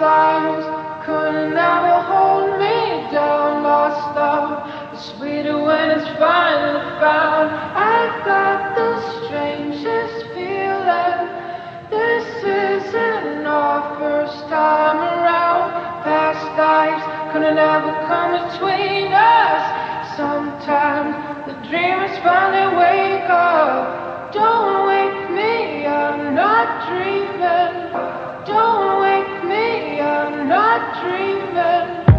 thighs could never hold me down. Lost love is sweeter when it's finally found. I've got the strangest feeling. This isn't our first time around. Past lives could never come between us. Sometimes the dream is finally. dreaming.